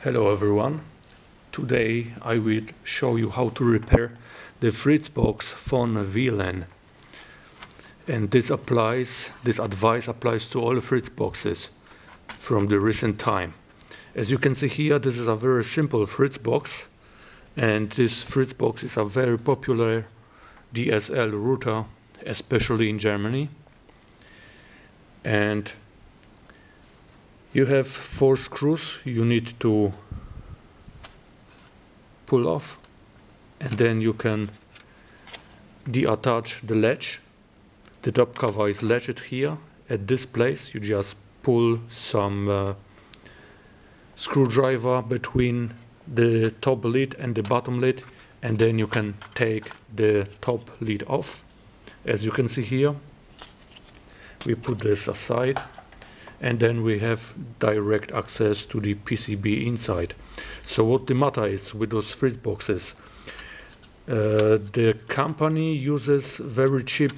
Hello everyone. Today I will show you how to repair the Fritzbox Fon WLAN. And this applies, this advice applies to all Fritzboxes from the recent time. As you can see here, this is a very simple Fritzbox. And this Fritzbox is a very popular DSL router, especially in Germany. And you have four screws you need to pull off and then you can deattach the latch. The top cover is latched here. At this place you just pull some uh, screwdriver between the top lid and the bottom lid and then you can take the top lid off. As you can see here we put this aside and then we have direct access to the PCB inside. So what the matter is with those Fritzboxes? boxes? Uh, the company uses very cheap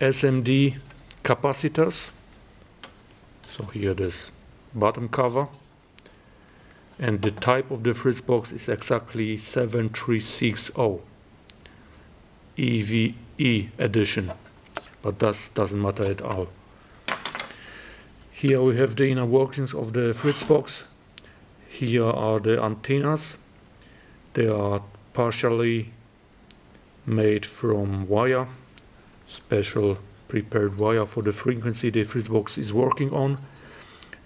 SMD capacitors. So here this bottom cover and the type of the Fritzbox is exactly 7360 EWE edition but that doesn't matter at all. Here we have the inner workings of the Fritzbox. Here are the antennas. They are partially made from wire, special prepared wire for the frequency the Fritzbox is working on.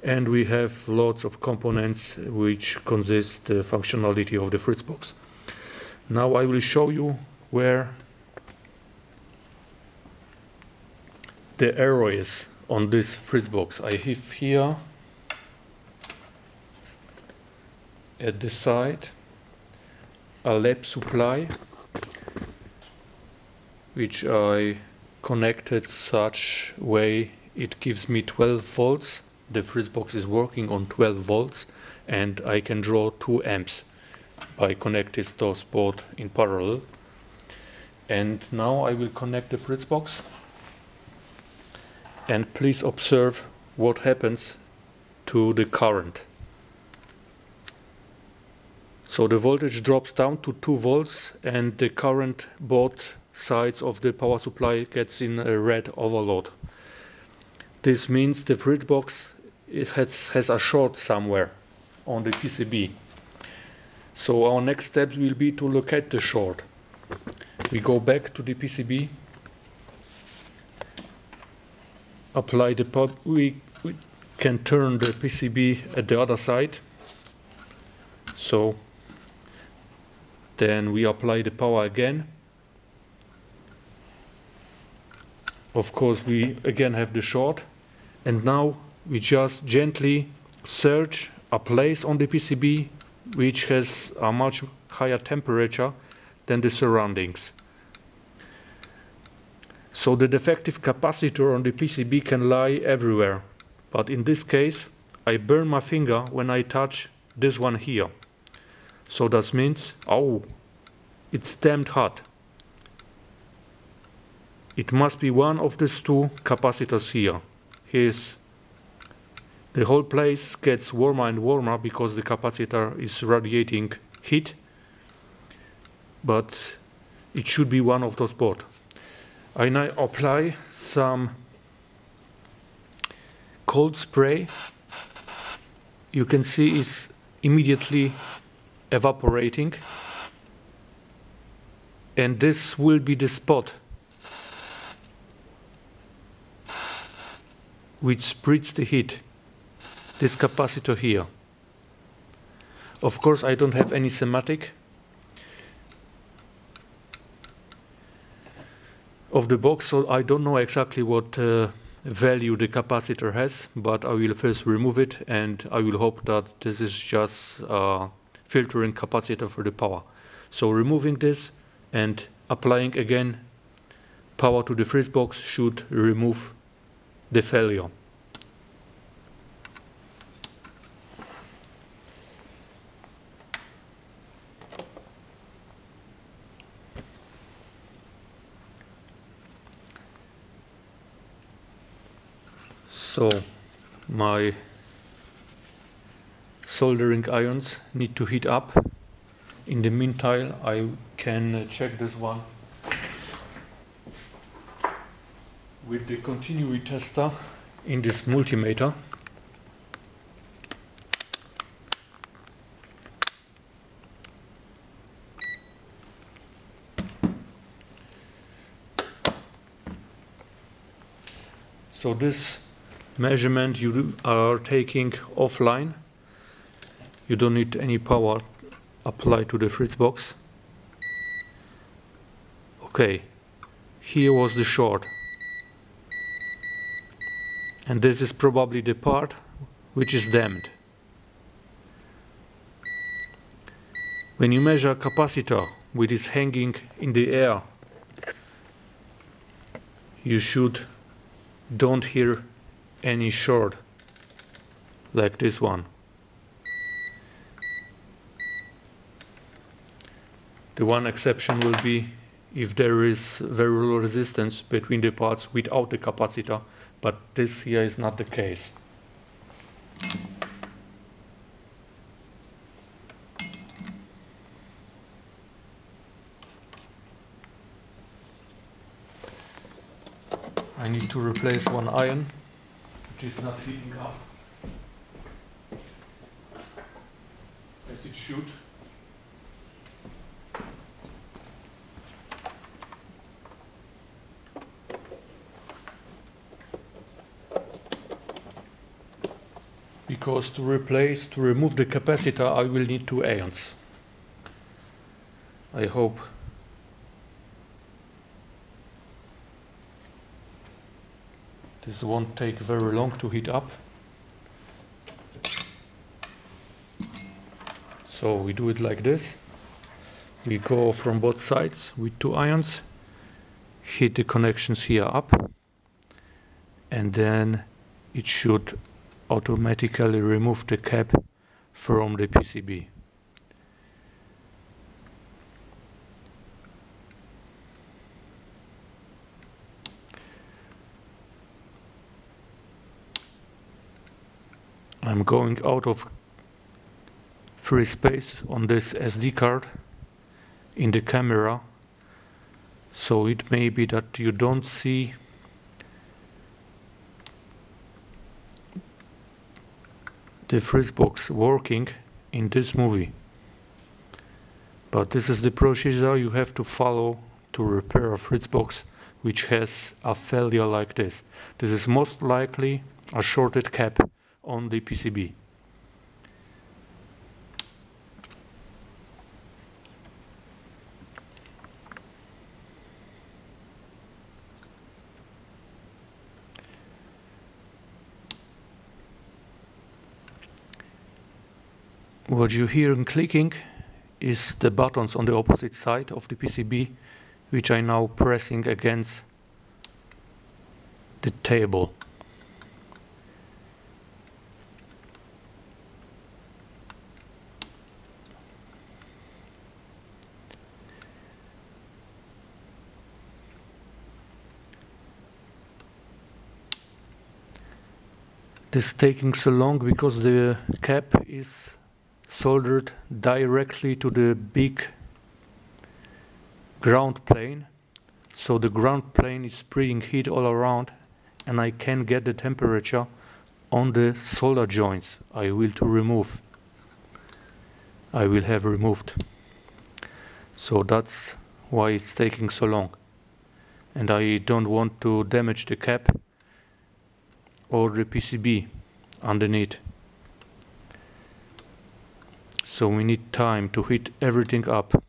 And we have lots of components which consist the functionality of the Fritzbox. Now I will show you where the error is on this Fritzbox. I have here at the side a lab supply which I connected such way it gives me 12 volts. The Fritzbox is working on 12 volts and I can draw 2 amps by connecting those both in parallel. And now I will connect the Fritzbox and please observe what happens to the current. So the voltage drops down to 2 volts and the current both sides of the power supply gets in a red overload. This means the Fritzbox it has, has a short somewhere on the PCB. So our next step will be to locate the short. We go back to the PCB apply the pop we, we can turn the PCB at the other side. So then we apply the power again. Of course we again have the short. And now we just gently search a place on the PCB which has a much higher temperature than the surroundings so the defective capacitor on the PCB can lie everywhere. But in this case, I burn my finger when I touch this one here. So that means, oh, it's damned hot. It must be one of these two capacitors here. Here's the whole place gets warmer and warmer because the capacitor is radiating heat. But it should be one of those both. I now apply some cold spray. You can see it's immediately evaporating. And this will be the spot which spreads the heat. This capacitor here. Of course, I don't have any schematic of the box, so I don't know exactly what uh, value the capacitor has, but I will first remove it and I will hope that this is just a filtering capacitor for the power. So removing this and applying again power to the freeze Fritzbox should remove the failure. So my soldering irons need to heat up. In the meantime, I can check this one with the continuity tester in this multimeter. So this measurement you are taking offline. You don't need any power applied to the Fritzbox. Okay, here was the short. And this is probably the part which is damped. When you measure a capacitor which is hanging in the air, you should don't hear any short like this one. The one exception will be if there is very low resistance between the parts without the capacitor, but this here is not the case. I need to replace one iron which is not heating up as it should. Because to replace, to remove the capacitor I will need two ions. I hope This won't take very long to heat up. So we do it like this. We go from both sides with two irons, heat the connections here up, and then it should automatically remove the cap from the PCB. I'm going out of free space on this SD card in the camera. So it may be that you don't see the Fritzbox working in this movie. But this is the procedure you have to follow to repair a Fritzbox which has a failure like this. This is most likely a shorted cap on the PCB. What you hear in clicking is the buttons on the opposite side of the PCB which are now pressing against the table. This is taking so long because the cap is soldered directly to the big ground plane. So the ground plane is spreading heat all around and I can get the temperature on the solder joints I will to remove. I will have removed. So that's why it's taking so long. And I don't want to damage the cap or the PCB underneath. So we need time to heat everything up.